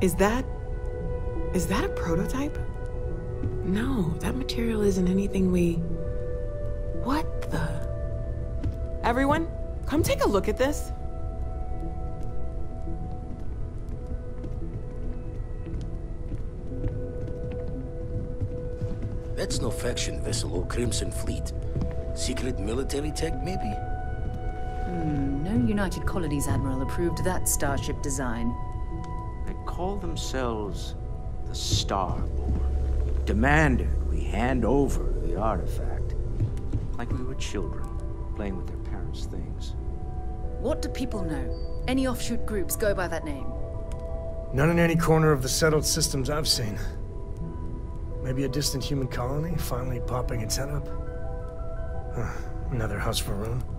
Is that... Is that a prototype? No, that material isn't anything we... What the... Everyone, come take a look at this. That's no faction vessel or Crimson Fleet. Secret military tech, maybe? Hmm, no United Colonies Admiral approved that starship design. They call themselves the Starborn. Demanded we hand over the artifact. Like we were children, playing with their parents' things. What do people know? Any offshoot groups go by that name? None in any corner of the settled systems I've seen. Maybe a distant human colony finally popping its head up? Huh, another house for Va'ruun?